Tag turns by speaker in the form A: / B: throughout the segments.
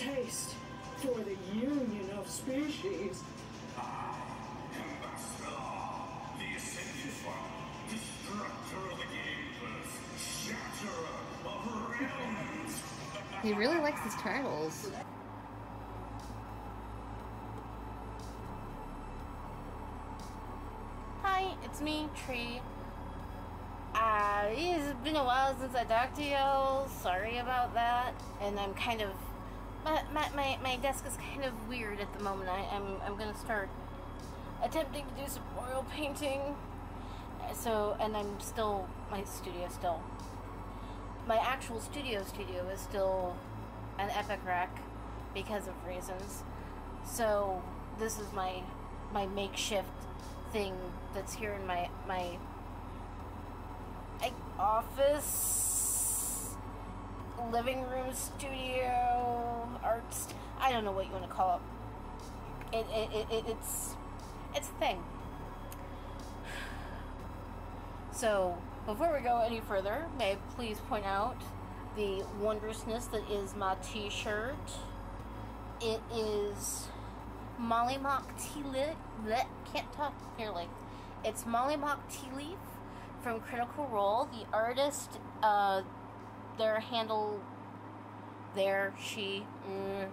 A: particular had a distaste for the union of species.
B: Ah, Ambassador, the Ascension One, Destructor of the Games, Shatterer of Realms.
C: He really likes his titles.
D: Hi, it's me, Tree. Uh, it's been a while since I talked to y'all. Sorry about that. And I'm kind of. My, my, my, desk is kind of weird at the moment. I, I'm, I'm gonna start attempting to do some oil painting. So, and I'm still. My studio still. My actual studio studio is still an epic wreck because of reasons. So, this is my my makeshift thing that's here in my my office living room studio art st- I don't know what you want to call it. It, it, it, it it's it's a thing. So before we go any further, may I please point out the wondrousness that is my t-shirt. It is Mollymauk Tealeaf. Can't talk clearly. It's Mollymauk Tealeaf from Critical Role. The artist, uh, their handle, there, she, mm,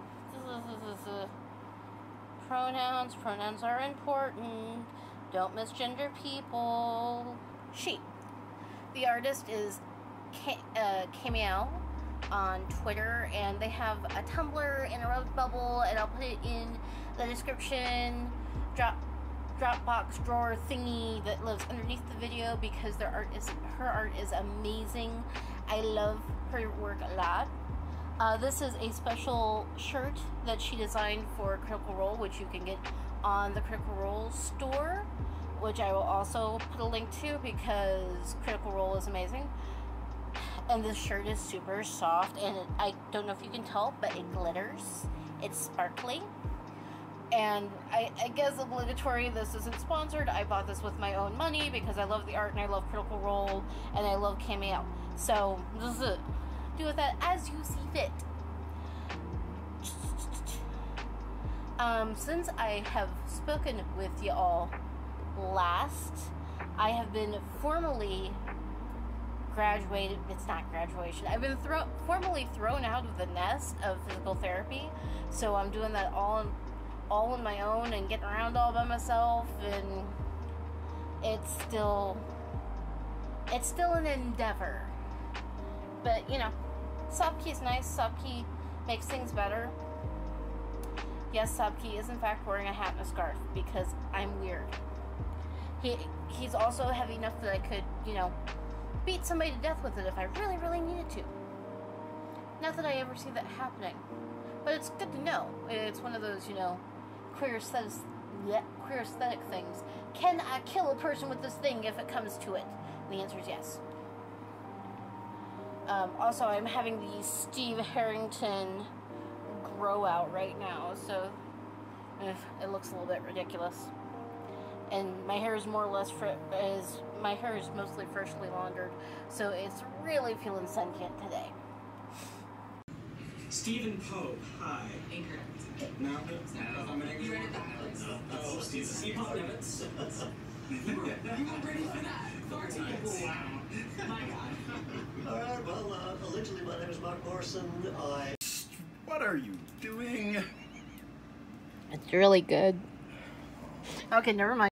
D: pronouns. Pronouns are important. Don't misgender people. She. The artist is K- uh, on Twitter, and they have a Tumblr and a Redbubble, and I'll put it in the description. Drop Dropbox drawer thingy that lives underneath the video because their art is her art is amazing. I love her work a lot. Uh, this is a special shirt that she designed for Critical Role, which you can get on the Critical Role store, which I will also put a link to because Critical Role is amazing. And this shirt is super soft, and it, I don't know if you can tell, but it glitters. It's sparkly. And I, I guess obligatory, this isn't sponsored. I bought this with my own money because I love the art and I love Critical Role and I love Caemi. So, this is it. Do with that as you see fit. Um, since I have spoken with y'all last, I have been formally graduated. It's not graduation. I've been thrown formally thrown out of the nest of physical therapy. So I'm doing that all all on my own and getting around all by myself and it's still it's still an endeavor but you know Sobkey is nice Sobkey makes things better yes Sobkey is in fact wearing a hat and a scarf because I'm weird he he's also heavy enough that I could you know beat somebody to death with it if I really really needed to not that I ever see that happening but it's good to know it's one of those you know queer aesthetic, queer aesthetic things. Can I kill a person with this thing if it comes to it? And the answer is yes. Um, also, I'm having the Steve Harrington grow out right now, so it looks a little bit ridiculous. And my hair is more or less fr- is my hair is mostly freshly laundered, so it's really feeling sentient today.
E: Stephen Pope, hi.
F: Incorrect.
E: No?
F: No, I'm an You read it backwards.
E: Oh, Stephen. Stephen Nimitz.
F: you were ready for that. Far too wow. My God.
G: All right, well, uh, allegedly my name is Mark Morrison. I...
E: What are you doing?
C: It's really good.
D: Okay, never mind.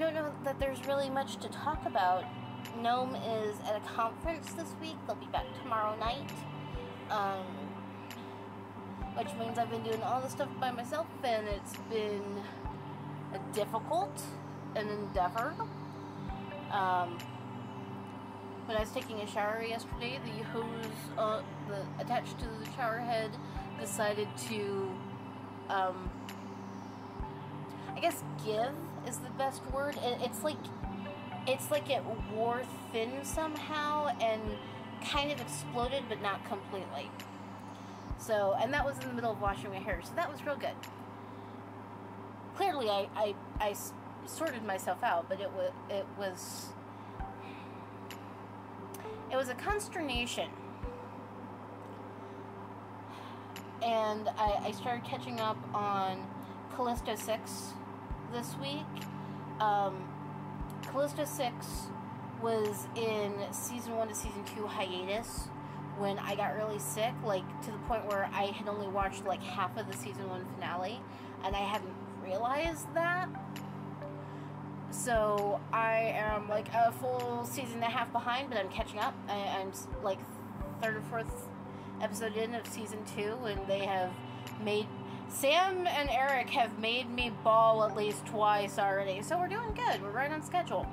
D: Don't know. That there's really much to talk about. Gnome is at a conference this week. They'll be back tomorrow night. Um, which means I've been doing all the stuff by myself, and it's been a difficult an endeavor. Um, when I was taking a shower yesterday, the hose uh, the, attached to the shower head decided to, um, I guess, give is the best word. It's like it's like it wore thin somehow and kind of exploded, but not completely. So, and that was in the middle of washing my hair, so that was real good. Clearly, I I, I sorted myself out, but it was it was it was a consternation. And I, I started catching up on Callisto 6 this week. Um, Callisto 6 was in season 1 to season 2 hiatus when I got really sick, like to the point where I had only watched like half of the season 1 finale, and I hadn't realized that. So I am like a full season and a half behind, but I'm catching up. I, I'm like third or fourth episode in of season two, and they have made Sam and Eric have made me bawl at least twice already. So we're doing good. We're right on schedule.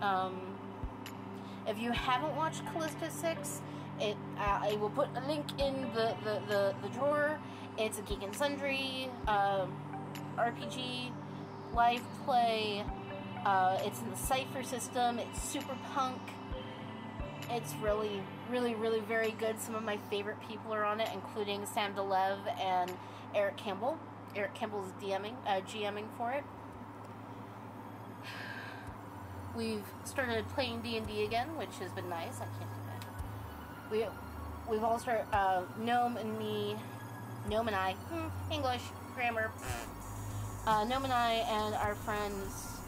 D: Um, if you haven't watched Callisto Six, it uh, I will put a link in the the, the, the drawer. It's a Geek and Sundry um, RPG live play. Uh, it's in the Cipher system. It's super punk. It's really, really, really very good. Some of my favorite people are on it, including Sam de Leve and Eric Campbell. Eric Campbell is DMing, uh, GMing for it. We've started playing D and D again, which has been nice. I can't that. We we've all started. Uh, Gnome and me, Gnome and I, hmm, English grammar. Uh, Gnome and I and our friends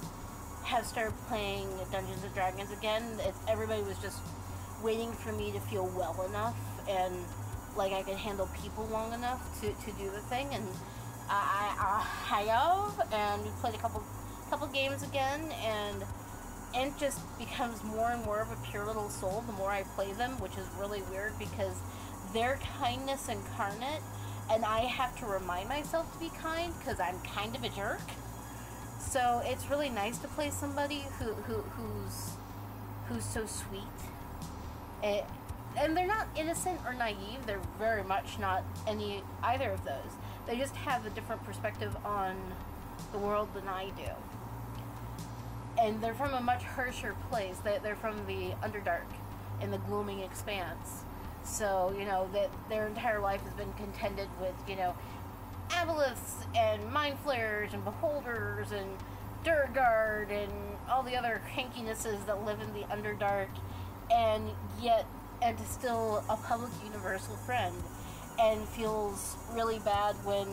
D: have started playing Dungeons and Dragons again. It's, everybody was just waiting for me to feel well enough and like I could handle people long enough to, to do the thing, and I, I, I have, and we played a couple couple games again, and Ent just becomes more and more of a pure little soul the more I play them, which is really weird because they're kindness incarnate, and I have to remind myself to be kind because I'm kind of a jerk. So it's really nice to play somebody who, who who's who's so sweet. It, and they're not innocent or naive. They're very much not any either of those. They just have a different perspective on the world than I do. And they're from a much harsher place. They- They're from the Underdark and the glooming expanse. So, you know, that their entire life has been contended with, you know, aboleths and mind flayers and beholders and duergar and all the other crankinesses that live in the Underdark, and yet, and still a public universal friend, and feels really bad when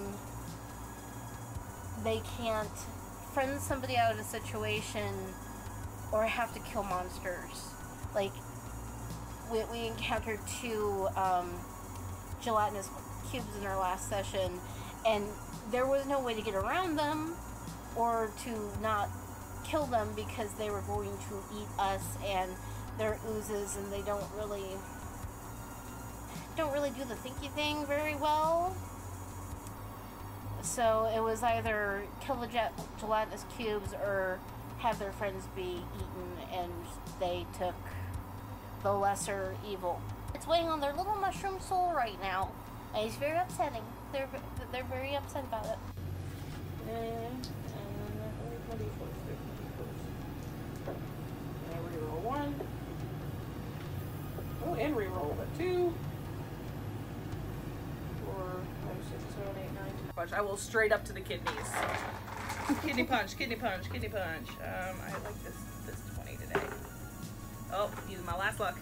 D: they can't friend somebody out of a situation or have to kill monsters. Like, we, we encountered two um, gelatinous cubes in our last session, and there was no way to get around them or to not kill them because they were going to eat us and their oozes, and they don't really don't really do the thinky thing very well. So it was either kill the gelatinous cubes or have their friends be eaten, and they took the lesser evil. It's weighing on their little mushroom soul right now, and it's very upsetting. They're they're very upset about it.
A: And, and what do you first? And reroll one. And reroll two. Four, five, six, seven, eight, nine,
H: punch. I will straight up to the kidneys. kidney punch, kidney punch, kidney punch. Um, I like this this twenty today. Oh, using my last luck.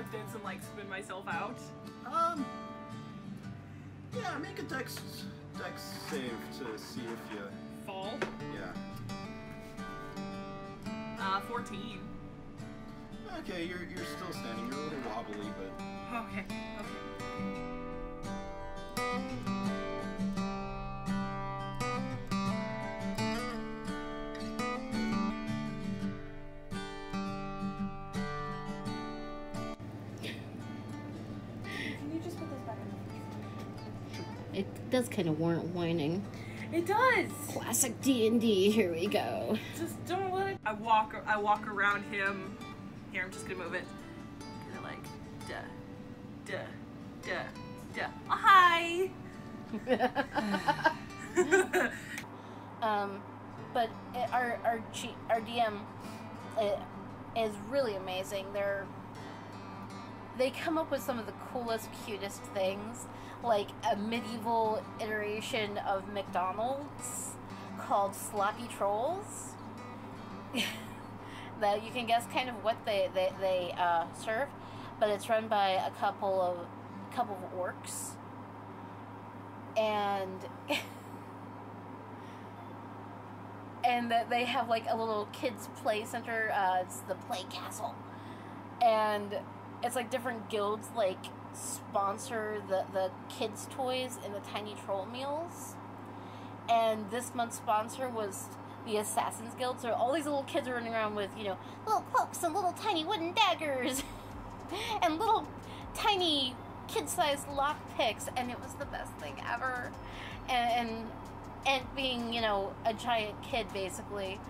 H: Reluctance and like spin myself out.
E: Um. Yeah, make a dex dex save to see if you.
H: Fall.
E: Yeah.
H: Uh, 14.
E: Okay, you're you're still standing. You're a little wobbly, but
H: Okay. Okay.
C: Kind of warrant whining.
H: It does.
C: Classic D and D. Here we go.
H: Just don't let it. I walk. I walk around him. Here, I'm just gonna move it. Gonna like, duh, duh, duh, duh. Oh, hi.
D: Um, but our our G, our DM is really amazing. They're they come up with some of the coolest, cutest things, like a medieval iteration of McDonald's called Sloppy Trolls. that you can guess kind of what they they, they uh, serve, but it's run by a couple of couple of orcs, and. and that they have like a little kids play center uh, it's the play castle and it's like different guilds like sponsor the, the kids toys and the tiny troll meals. And this month's sponsor was the assassins guild. So all these little kids are running around with you know little cloaks and little tiny wooden daggers and little tiny kid-sized lock picks and it was the best thing ever. And, and and being, you know, a giant kid basically,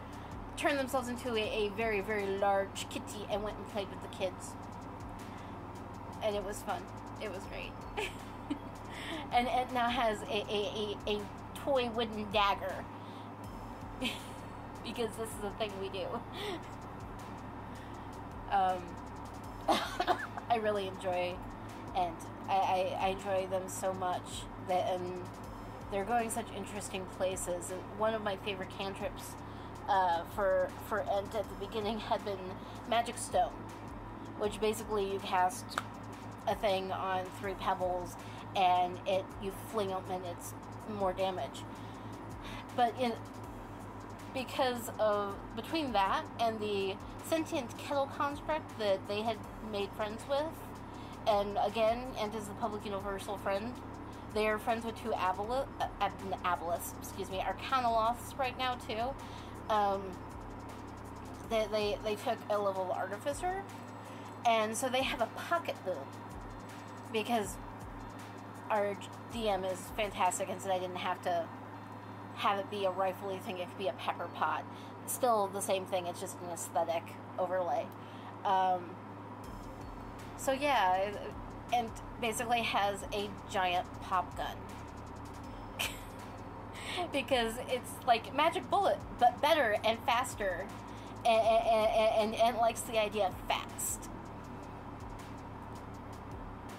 D: turned themselves into a, a very, very large kitty and went and played with the kids. And it was fun. It was great. and it now has a, a, a, a toy wooden dagger. because this is a thing we do. Um, I really enjoy, and I, I, I enjoy them so much that, and they're going such interesting places. One of my favorite cantrips uh, for for Ent at the beginning had been Magic Stone, which basically you cast a thing on three pebbles, and it you fling them and it's more damage. But in because of between that and the sentient kettle construct that they had made friends with, and again, and is the public universal friend they are friends with two Abelis, uh, excuse me, Arcanaloths right now too. Um, they, they, they took a level artificer, and so they have a pocket boom because our DM is fantastic, and so I didn't have to have it be a rifly thing. It could be a pepper pot. Still the same thing. It's just an aesthetic overlay. Um, so yeah, and basically has a giant pop gun. because it's like magic bullet, but better and faster, and, and, and, and likes the idea of fast.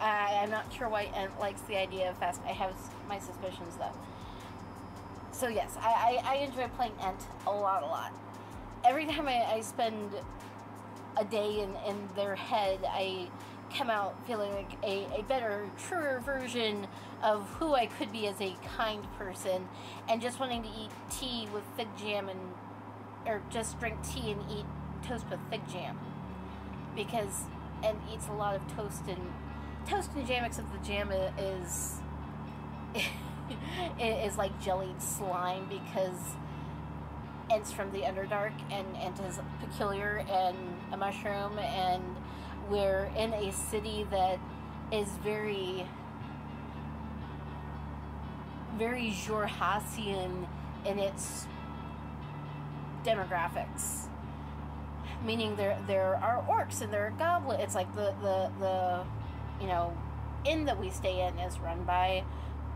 D: I, I'm not sure why Ent likes the idea of fast. I have my suspicions though. So yes, I, I, I enjoy playing Ent a lot, a lot. Every time I, I spend a day in, in their head, I come out feeling like a, a better, truer version of who I could be as a kind person, and just wanting to eat tea with fig jam and, or just drink tea and eat toast with fig jam, because and eats a lot of toast and toast and jam, except the jam is is like jellied slime because it's from the Underdark and Ent is peculiar and a mushroom and we're in a city that is very very Jorhasian in its demographics. Meaning there there are orcs and there are goblins. It's like the, the, the you know, inn that we stay in is run by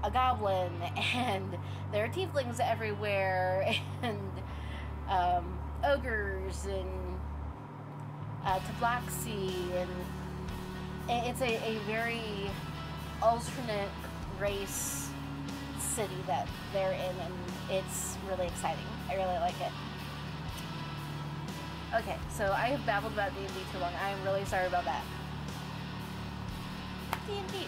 D: a goblin and there are tieflings everywhere and um, ogres and uh, Tabaxi, and it's a, a very alternate race city that they're in, and it's really exciting. I really like it. Okay, so I have babbled about D&D too long. I am really sorry about that. D&D.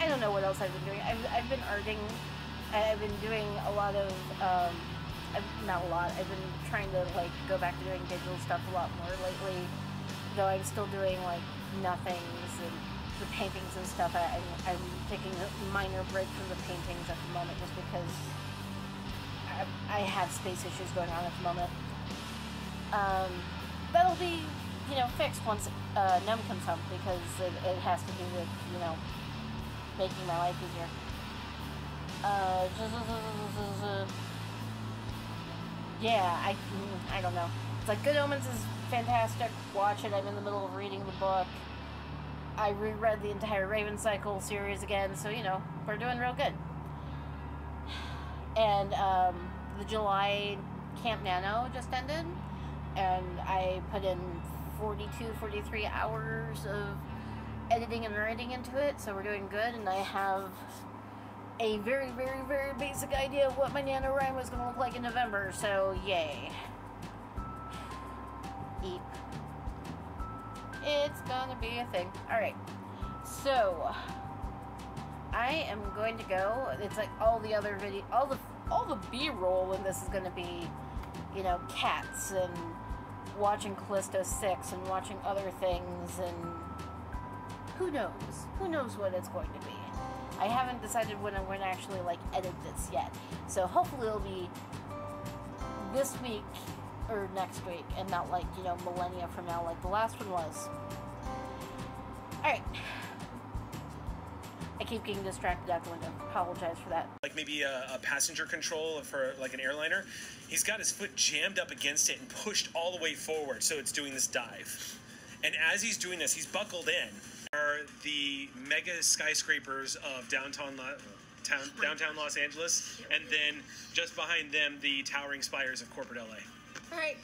D: I don't know what else I've been doing. I've, I've been arting. I've been doing a lot of, um, I've, not a lot. I've been trying to like go back to doing digital stuff a lot more lately. Though I'm still doing like nothings and the paintings and stuff. I, I'm, I'm taking a minor break from the paintings at the moment just because I, I have space issues going on at the moment. Um, that'll be, you know, fixed once uh, Gnome comes home because it, it has to do with, you know, making my life easier. Uh, yeah, I, mm, I don't know. It's like Good Omens is fantastic. Watch it. I'm in the middle of reading the book. I reread the entire Raven Cycle series again, so you know we're doing real good. And um, the July Camp Nano just ended, and I put in 42, 43 hours of editing and writing into it, so we're doing good. And I have a very, very, very basic idea of what my NaNoWriMo is going to look like in November, so yay. Eep. It's gonna be a thing. Alright, so I am going to go. It's like all the other video, all the all the B-roll in this is going to be, you know, cats and watching Callisto 6 and watching other things and who knows? Who knows what it's going to be? I haven't decided when I'm going to actually like edit this yet. So hopefully it'll be this week or next week and not like, you know, millennia from now like the last one was. Alright. I keep getting distracted out the window. Apologize for that.
I: like maybe a, a passenger control for like an airliner. He's got his foot jammed up against it and pushed all the way forward, so it's doing this dive. And as he's doing this, he's buckled in. Are the mega skyscrapers of downtown Lo- town, downtown Los Angeles, and then just behind them, the towering spires of corporate LA.
D: Alright.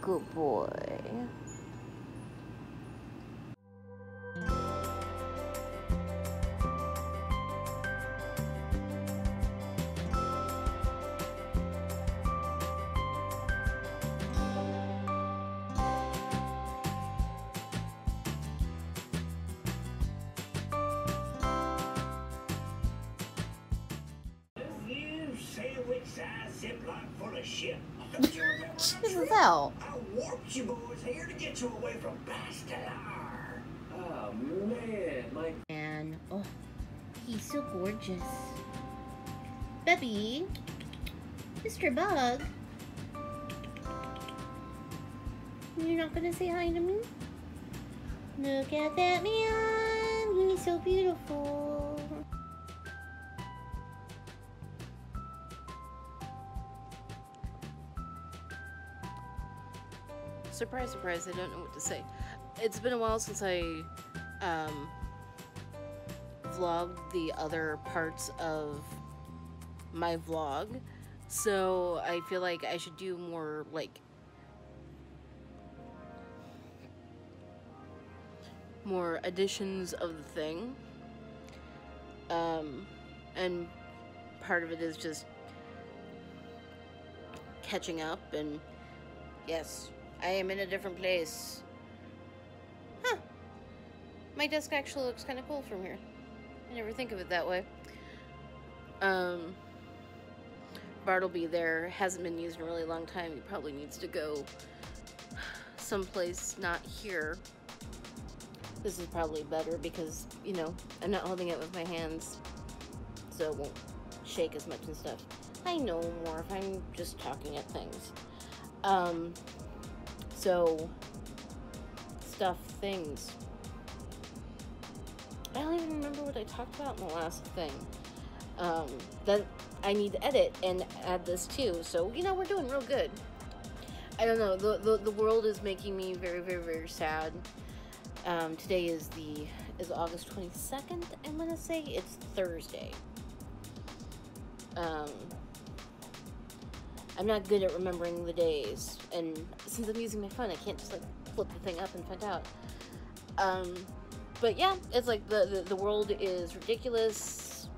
D: Good boy.
B: You away from Bastila.
A: Oh man, my
C: And oh, he's so gorgeous. Bebby, Mr. Bug, you're not gonna say hi to me? Look at that man, he's so beautiful.
D: Surprise, surprise, I don't know what to say. It's been a while since I um, vlogged the other parts of my vlog, so I feel like I should do more like more editions of the thing. Um, and part of it is just catching up and yes, I am in a different place. Huh. My desk actually looks kind of cool from here. I never think of it that way. Um, Bartleby there hasn't been used in a really long time. He probably needs to go someplace not here. This is probably better because, you know, I'm not holding it with my hands, so it won't shake as much and stuff. I know more if I'm just talking at things. Um, so, stuff, things. I don't even remember what I talked about in the last thing. Um, I need to edit and add this too. So, you know, we're doing real good. I don't know. The, the, the world is making me very, very, very sad. Um, today is the is August 22nd, I'm gonna say. It's Thursday. Um, I'm not good at remembering the days, and since I'm using my phone, I can't just like flip the thing up and find out. Um, but yeah, it's like the, the, the world is ridiculous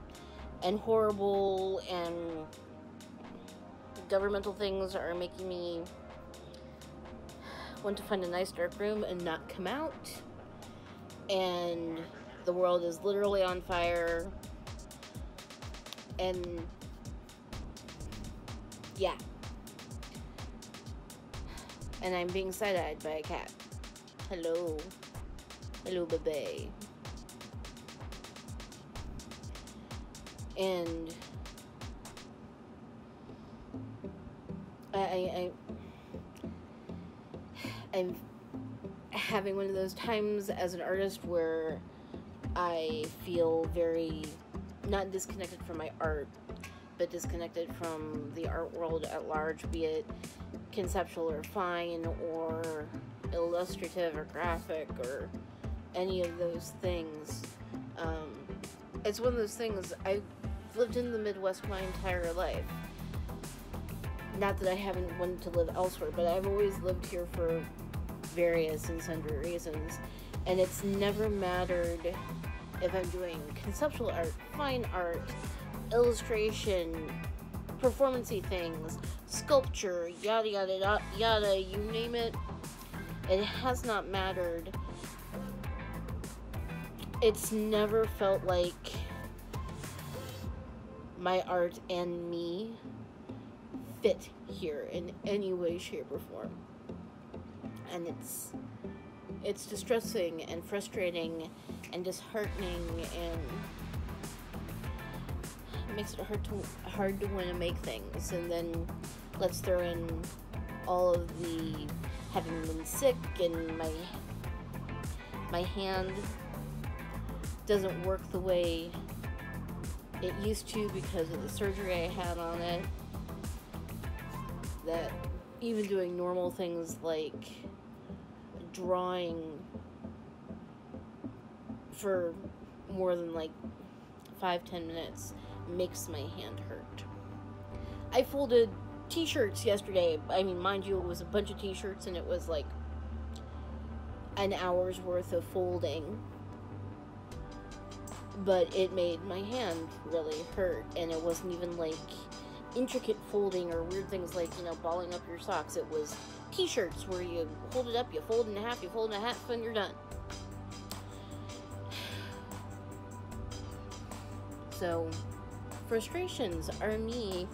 D: and horrible, and governmental things are making me want to find a nice dark room and not come out. And the world is literally on fire. And yeah. And I'm being side eyed by a cat. Hello. Hello, baby. And I, I, I'm having one of those times as an artist where I feel very not disconnected from my art, but disconnected from the art world at large, be it conceptual or fine, or illustrative or graphic, or any of those things. Um, it's one of those things I've lived in the Midwest my entire life. Not that I haven't wanted to live elsewhere, but I've always lived here for various and sundry reasons. And it's never mattered if I'm doing conceptual art, fine art, illustration, performancey things, sculpture, yada yada yada, you name it. It has not mattered. It's never felt like my art and me fit here in any way, shape, or form. And it's it's distressing and frustrating and disheartening and makes it hard to hard to want to make things and then let's throw in all of the having been sick and my my hand doesn't work the way it used to because of the surgery I had on it that even doing normal things like drawing for more than like five ten minutes makes my hand hurt. I folded t shirts yesterday. I mean, mind you, it was a bunch of t shirts and it was like an hour's worth of folding. But it made my hand really hurt, and it wasn't even like intricate folding or weird things like, you know, balling up your socks. It was t shirts where you hold it up, you fold in half, you fold in half, and you're done. So, frustrations are me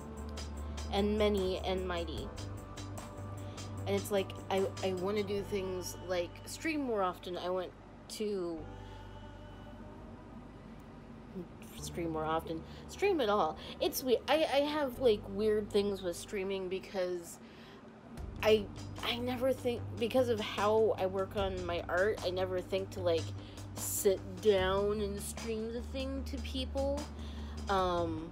D: and many and mighty. And it's like, I, I want to do things like stream more often. I want to stream more often. Stream at all. It's weird. I, I have like weird things with streaming because I I never think because of how I work on my art, I never think to like sit down and stream the thing to people. Um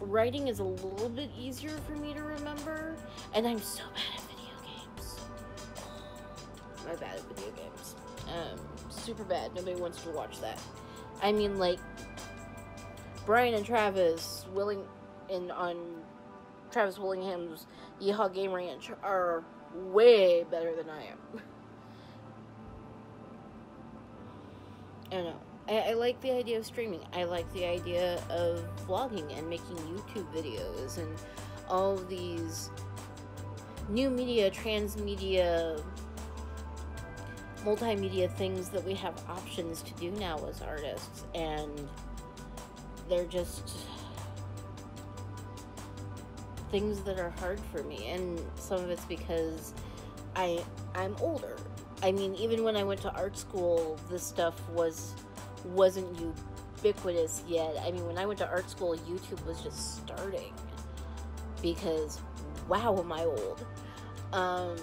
D: writing is a little bit easier for me to remember, and I'm so bad at video games. I'm bad at video games. Um, super bad. Nobody wants to watch that. I mean, like Brian and Travis willing in on Travis Willingham's Yeehaw Game Ranch are way better than I am. I know. I, I like the idea of streaming. I like the idea of vlogging and making YouTube videos and all these new media, transmedia, multimedia things that we have options to do now as artists. And they're just things that are hard for me. And some of it's because I I'm older. I mean, even when I went to art school, this stuff was wasn't ubiquitous yet. I mean, when I went to art school, YouTube was just starting. Because, wow, am I old? Um,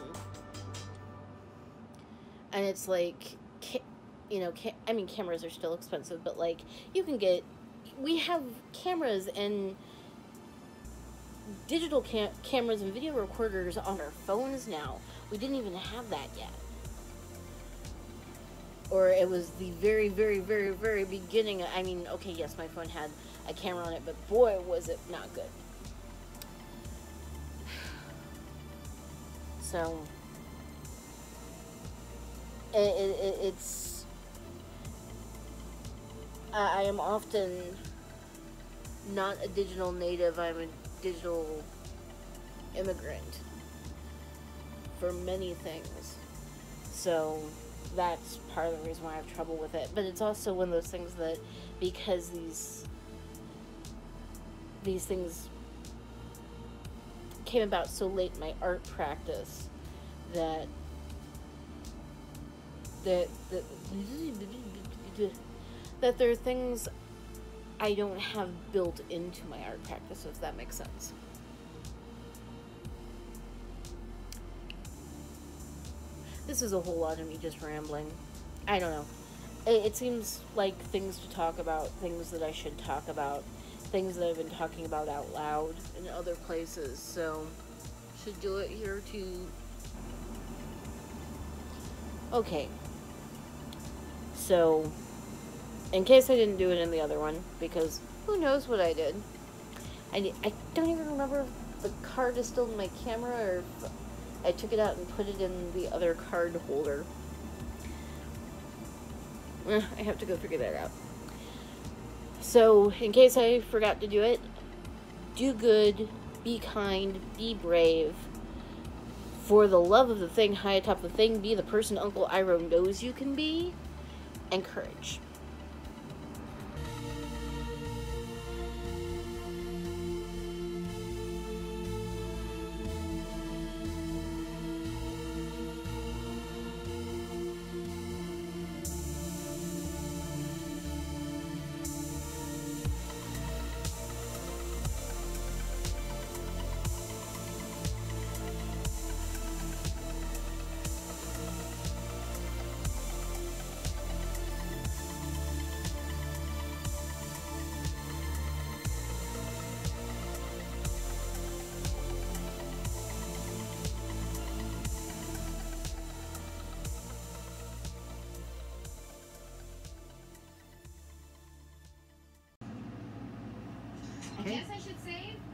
D: and it's like, you know, I mean, cameras are still expensive, but like, you can get, we have cameras and digital cam- cameras and video recorders on our phones now. We didn't even have that yet or it was the very, very, very, very beginning. I mean, okay, yes, my phone had a camera on it, but boy, was it not good. So, it, it, it's. I, I am often not a digital native, I'm a digital immigrant for many things. So, that's part of the reason why I have trouble with it. But it's also one of those things that because these these things came about so late in my art practice that that that, that there are things I don't have built into my art practice, if that makes sense. This is a whole lot of me just rambling. I don't know. It, it seems like things to talk about, things that I should talk about, things that I've been talking about out loud in other places. So, should do it here too. Okay. So, in case I didn't do it in the other one, because who knows what I did. I, I don't even remember if the card is still in my camera or if I took it out and put it in the other card holder. Eh, I have to go figure that out. So, in case I forgot to do it, do good, be kind, be brave. For the love of the thing high atop the thing, be the person Uncle Iroh knows you can be, and courage.
C: I guess I should save.